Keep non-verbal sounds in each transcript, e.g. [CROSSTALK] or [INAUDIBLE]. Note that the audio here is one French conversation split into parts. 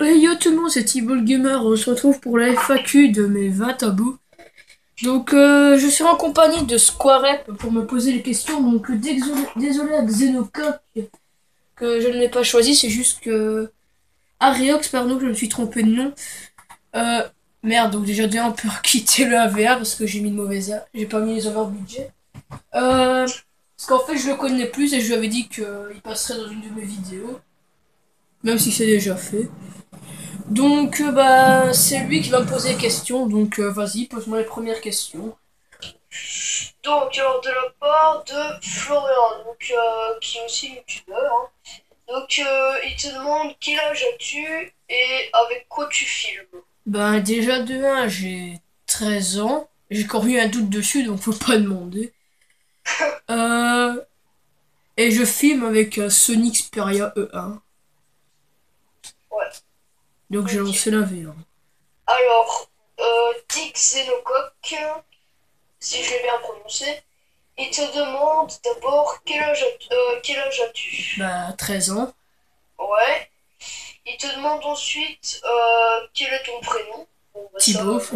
Hey yo tout le monde, c'est Thibault Gamer, on se retrouve pour la FAQ de mes 20 tabous. Donc euh, je suis en compagnie de Squarep pour me poser les questions, donc désolé, à Xenocoq que je ne l'ai pas choisi, c'est juste que... Ariox, pardon, je me suis trompé de nom. Euh, merde, donc déjà déjà on peut [LAUGHS] quitter le AVA parce que j'ai mis de mauvais A, j'ai pas mis les over budget. Euh, parce qu'en fait je le connais plus et je lui avais dit qu'il passerait dans une de mes vidéos. Même si c'est déjà fait. Donc, euh, bah, c'est lui qui va me poser les questions. Donc, euh, vas-y, pose-moi les premières questions. Donc, alors, de la part de Florian, donc, euh, qui est aussi youtubeur. Hein. Donc, il te demande quel âge as-tu et avec quoi tu filmes? Bah, déjà, de 1, j'ai 13 ans. J'ai encore eu un doute dessus, donc faut pas demander. [LAUGHS] et je filme avec Sony Xperia E1. Donc j'ai lancé la V1. Alors, euh, Dick Xenocoq, si je l'ai bien prononcé, il te demande d'abord quel âge, euh, as-tu? Bah 13 ans. Ouais. Il te demande ensuite euh, quel est ton prénom? Bon, bah, Thibaut. [LAUGHS]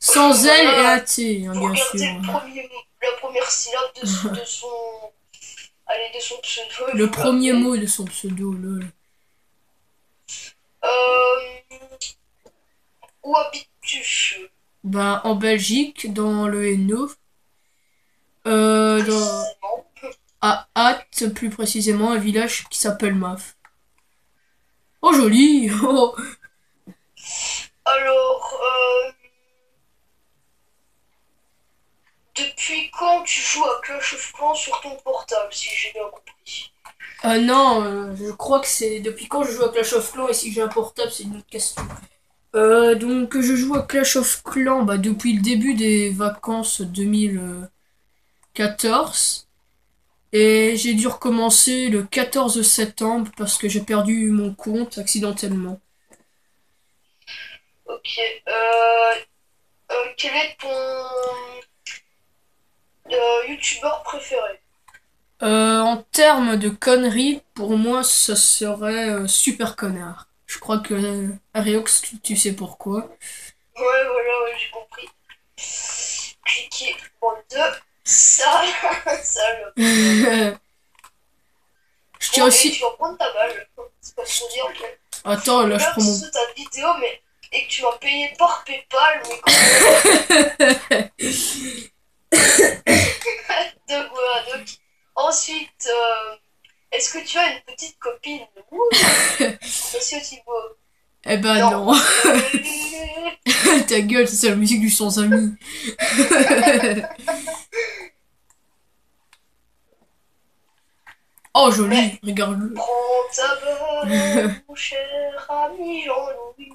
Sans L et un T, hein, bien sûr. Le la première syllabe de, de son. Allez, de son pseudo. Le premier mot de son pseudo, lol. Euh, où habites-tu? Bah, en Belgique, dans le Hainaut. Euh, dans... À Hâte, plus précisément, un village qui s'appelle Maf. Oh, joli [LAUGHS] Alors, euh, depuis quand tu joues à Clash of Clans sur ton portable, si j'ai bien compris? Euh, non, euh, je crois que c'est depuis quand je joue à Clash of Clans et si j'ai un portable, c'est une autre question. Euh, donc je joue à Clash of Clans bah, depuis le début des vacances 2014. Et j'ai dû recommencer le 14 septembre parce que j'ai perdu mon compte accidentellement. Ok. Euh, quel est ton youtubeur préféré euh, en termes de conneries, pour moi, ce serait euh, super connard. Je crois que euh, Ariox, tu sais pourquoi. Ouais, voilà, ouais, j'ai compris. Cliquez en deux. Ça, [LAUGHS] sale. [LAUGHS] je tiens aussi. tu vas prendre ta balle. C'est pas pour dire. Mais... Attends, là, je prends mon. ta vidéo, mais. Et que tu m'as payé par PayPal, mais [LAUGHS] Ensuite, euh, est-ce que tu as une petite copine [LAUGHS] Monsieur Thibault Eh ben non. [LAUGHS] Ta gueule, c'est la musique du sans ami. [LAUGHS] oh joli, regarde-le. Prends ta balle, mon cher ami Jean-Louis.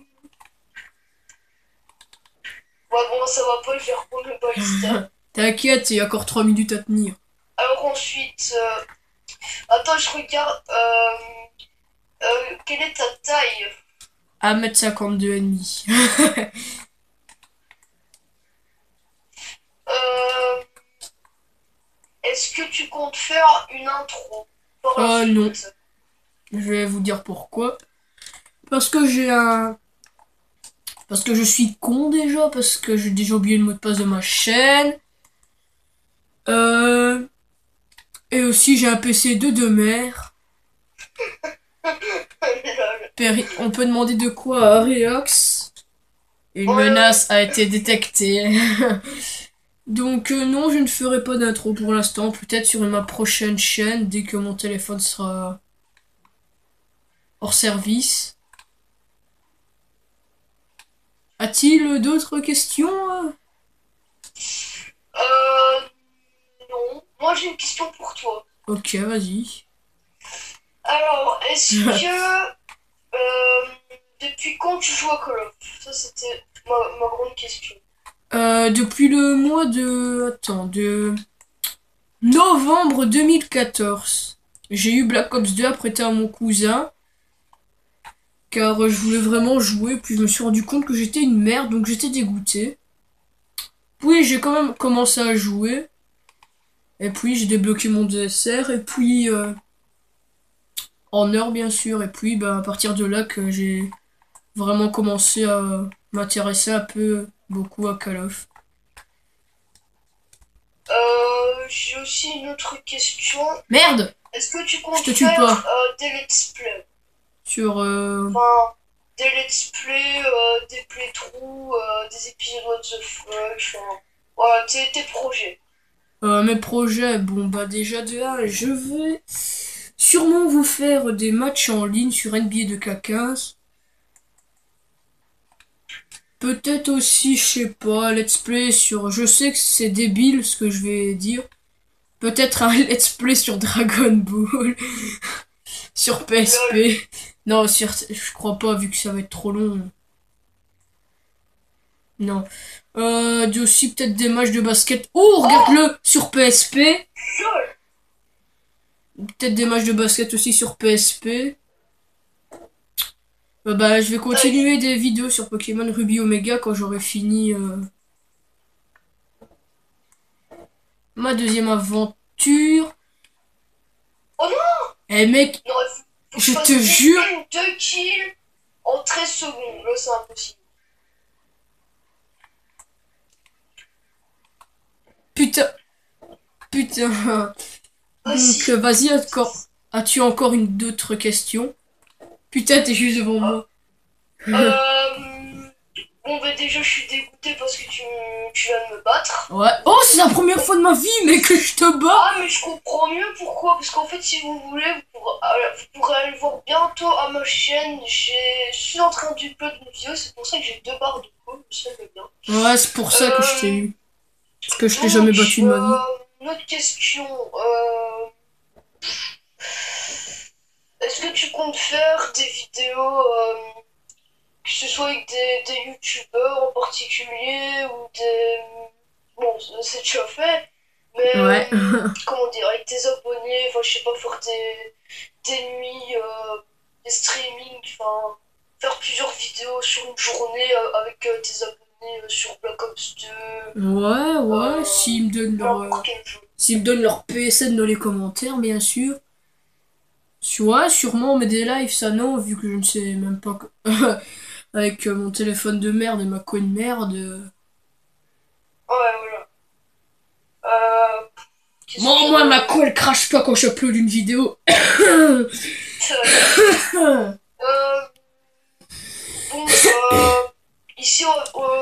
Ouais bon, ça va pas le faire pour le ballista. T'inquiète, il y a encore 3 minutes à tenir. Ensuite, euh, attends, je regarde. Euh, euh, quelle est ta taille? 1m52 et demi. [LAUGHS] Est-ce que tu comptes faire une intro Oh non. Je vais vous dire pourquoi. Parce que j'ai un... Parce que je suis con déjà, parce que j'ai déjà oublié le mot de passe de ma chaîne. Euh... Et aussi, j'ai un PC de deux mères. [LAUGHS] On peut demander de quoi à Reox Une menace a été détectée. [LAUGHS] Donc euh, non, je ne ferai pas d'intro pour l'instant. Peut-être sur ma prochaine chaîne, dès que mon téléphone sera hors service. A-t-il d'autres questions? Euh... Non. Moi, j'ai une question pour toi. Ok, vas-y. Alors, est-ce [LAUGHS] que. Euh, depuis quand tu joues à Call of? Ça, c'était ma, grande question. Euh, depuis le mois de. Attends, de. Novembre 2014. J'ai eu Black Ops 2 apprêté à mon cousin. Car je voulais vraiment jouer, puis je me suis rendu compte que j'étais une merde, donc j'étais dégoûté. Puis j'ai quand même commencé à jouer. Et puis j'ai débloqué mon DSR et puis euh, en heure bien sûr. Et puis ben, à partir de là que j'ai vraiment commencé à m'intéresser un peu beaucoup à Call of. Euh, j'ai aussi une autre question. Merde Est-ce que tu comptes Je te tue faire pas. euh, des let's play? Sur... euh, Enfin, des let's play, euh, des playthroughs, euh, des épisodes the fuck, enfin, voilà, tes, tes projets. Euh, mes projets, bon bah déjà de là, je vais sûrement vous faire des matchs en ligne sur NBA 2K15. Peut-être aussi, je sais pas, let's play sur... Je sais que c'est débile ce que je vais dire. Peut-être un [LAUGHS] let's play sur Dragon Ball. [LAUGHS] sur PSP. Non, je crois pas vu que ça va être trop long. Non. Euh, il y a aussi peut-être des matchs de basket. Oh, regarde-le sur PSP. Peut-être des matchs de basket aussi sur PSP. Euh, bah, je vais continuer des vidéos sur Pokémon Ruby Omega quand j'aurai fini euh, ma deuxième aventure. Oh non Eh mec, Non, il faut- faut que Je te jure. deux kills en 13 secondes. Là, c'est impossible. putain. Putain. Vas-y. Donc, euh, vas-y, encore. As-tu encore une d'autres questions? Putain, t'es juste devant moi. Euh, [LAUGHS] bon, bah, déjà, je suis dégoûté parce que tu, tu viens de me battre. Ouais. Oh, c'est la première fois de ma vie, mais que je te bats. Ah, mais je comprends mieux pourquoi. Parce qu'en fait, si vous voulez, vous pourrez, vous pourrez aller voir bientôt à ma chaîne. Je suis en train d'upload une vidéo, c'est pour ça que j'ai deux barres de peau. Bien. Ouais, c'est pour ça que je t'ai eu. Parce que je t'ai jamais battu de ma vie. Euh, une autre question. euh, Est-ce que tu comptes faire des vidéos, euh, que ce soit avec des, des youtubeurs en particulier ou des. Bon, c'est déjà fait, mais. Ouais. [LAUGHS] comment dire, avec tes abonnés, enfin, je sais pas, faire des, des nuits, euh, des streamings, enfin, faire plusieurs vidéos sur une journée avec tes abonnés sur Black Ops 2, Ouais, ouais, Euh, s'ils me donnent leur, euh, s'ils me donnent leur PSN dans les commentaires, bien sûr. Ouais, sûrement, mais des lives, ça non, vu que je ne sais même pas que... [LAUGHS] Avec euh, mon téléphone de merde et ma coin de merde. euh. Ouais, voilà. Euh, Moi, moi, ma co, elle crache pas quand j'upload une vidéo. [COUGHS] [COUGHS] Euh, bon, euh, ici, on, euh, on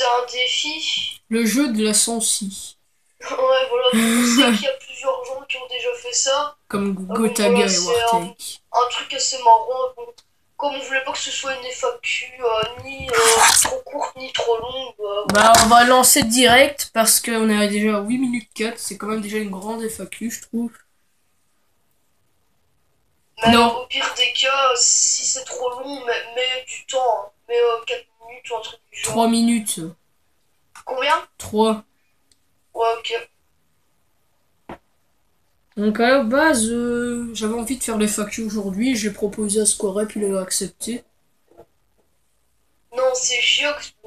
un défi. Le jeu de la sensi. Ouais, voilà, [LAUGHS] on sait qu'il y a plusieurs gens qui ont déjà fait ça. Comme bon, Gotaga voilà, et Wartake. Un truc assez marrant. Comme on voulait pas que ce soit une FAQ euh, ni euh, trop courte ni trop longue, euh, Bah, on va lancer direct parce qu'on est déjà à 8 minutes 4. C'est quand même déjà une grande FAQ, je trouve. mais Non. au pire des cas, si c'est trop long, mais, mais du temps, hein. mais 4 minutes ou un truc du genre. 3 minutes. Combien? 3. Ouais, ok. Donc à la base, euh, j'avais envie de faire les FAQ aujourd'hui. J'ai proposé à Squarep, il a accepté. Non, c'est Giox. [LAUGHS]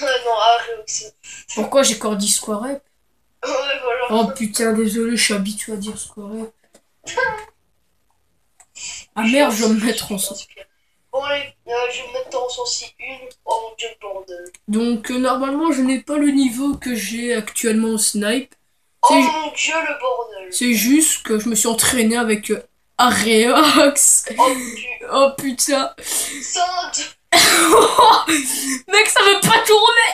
Ah non, arrête. Pourquoi j'ai encore dit Squarep [LAUGHS] Ouais, voilà. Oh putain, désolé, je suis habitué à dire Squarep. [LAUGHS] Ah merde, je vais me mettre en sens. Bon, allez, je vais me mettre en sensi une. Oh mon dieu, le bordel. Donc euh, normalement, je n'ai pas le niveau que j'ai actuellement au snipe. Oh mon dieu, le bordel. C'est juste que je me suis entraîné avec euh, Areox. Oh putain. [LAUGHS] Oh putain. [LAUGHS] Mec, ça veut pas tourner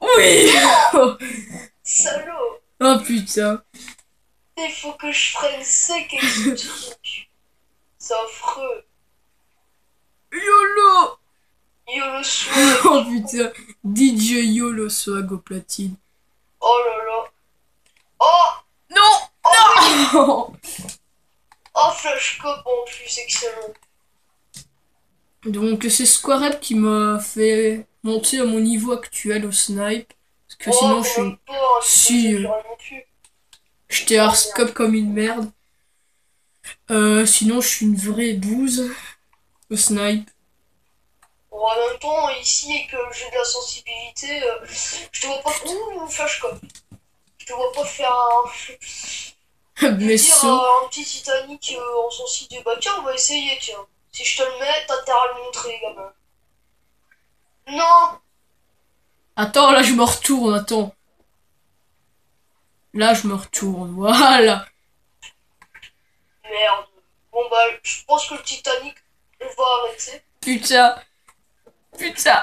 Oui [LAUGHS] Salaud. Oh putain. Il faut que je freine sec truc. C'est affreux. YOLO Yo le soin. Oh putain. DJ YOLO swag au platine. Oh là là. Oh. Non Oh, Non oh flash cop en plus, excellent. Donc c'est Squarep qui m'a fait monter à mon niveau actuel au snipe. Parce que oh, sinon je suis... pas, hein, Si, euh. J'étais hardscope comme une merde. Euh, sinon je suis une vraie bouse au snipe. Bon, en même temps, ici, et que j'ai de la sensibilité, euh, je te vois pas. Ouh, flash cop. Je te vois pas faire un. [LAUGHS] Mais dire à un petit Titanic euh, en son site de bah tiens, on va essayer, tiens. Si je te le mets, t'as intérêt à le montrer, gamin. Non Attends, là, je me retourne, attends. Là, je me retourne, [LAUGHS] voilà. Merde. Bon bah, je pense que le Titanic, Putain. Putain.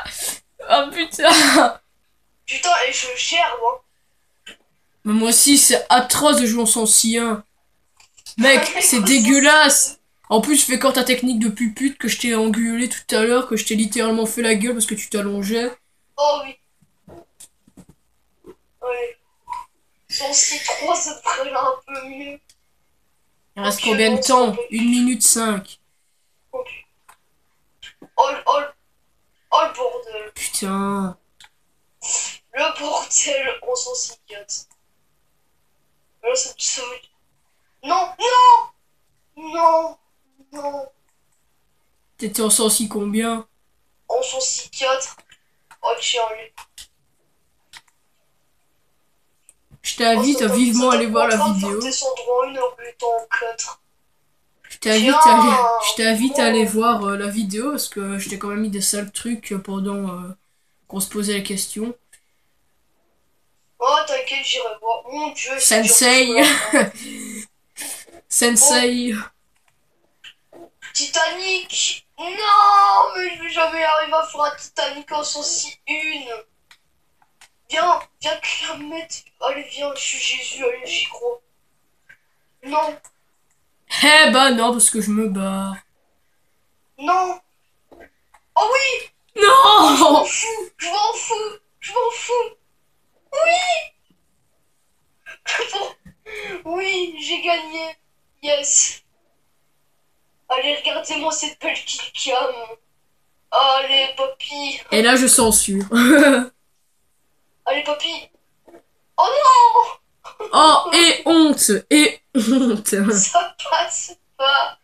Oh putain. Putain, et je gère, moi. Mais moi aussi, c'est atroce de jouer en sens 1. Mec, c'est dégueulasse. En plus, fais quand ta technique de pupute que je t'ai engueulé tout à l'heure, que je t'ai littéralement fait la gueule parce que tu t'allongeais. Oh oui. Ouais. Sans 6-3, ça aller un peu mieux. Il reste combien de temps? 1 minute 5. Oh, le- oh, oh le bordel. Putain. Le bordel, on s'en psychiatre. Là, ça, ça veut... Non, non Non Non T'étais en sens combien? On s'en psychiatre. Oh tiens. Je t'invite à vivement aller voir la vidéo. descendre en une heure plus en 4. Je t'invite à aller, je t'invite à aller voir euh, la vidéo parce que je t'ai quand même mis des sales trucs pendant euh, qu'on se posait la question. Oh, t'inquiète, j'irai voir. Mon dieu, c'est Sensei. [LAUGHS] Sensei. Titanic Non, mais je vais jamais arriver à faire un Titanic en sens une. Viens, viens que la mettre. Allez, viens, je suis Jésus, allez, j'y crois. Non, Eh bah non parce que je me barre. non. Oh oui, je Non m'en fous, je m'en fous, je m'en fous. Oui [LAUGHS] Oui, j'ai gagné. Yes. Allez, regardez-moi cette belle killcam. Allez, papy. Et là je censure. [LAUGHS] Allez, papy. Oh non Oh et honte et honte. Ça passe pas.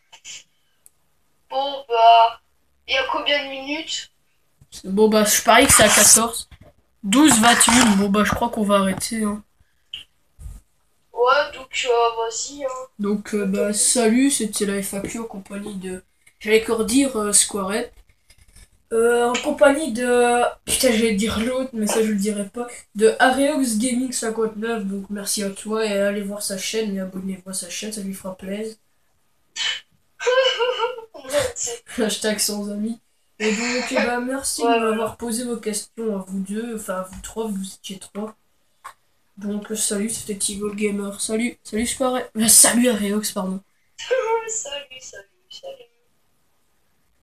Bon, bah. Il y a combien de minutes? Bon bah je parie que c'est à 14. 12 21. Bon bah je crois qu'on va arrêter. Hein. Ouais, donc, euh, vas-y, hein. Donc euh, bah salut, c'était la FAQ en compagnie de. J'allais encore dire euh, Squarette. Euh, en compagnie de. Putain, j'allais dire l'autre, mais ça je le dirai pas. De Areox Gaming 59. Donc merci à toi et allez voir sa chaîne et abonnez-vous à sa chaîne, ça lui fera plaisir. [LAUGHS] Hashtag sans amis. Et donc, ben, merci Ouais, de m'avoir posé vos questions à vous deux, enfin à vous trois, vous étiez trois. Donc, euh, salut, c'était Tivo le Gamer. Salut, salut Square. Euh, [LAUGHS] salut Areox, pardon. [LAUGHS] salut, salut.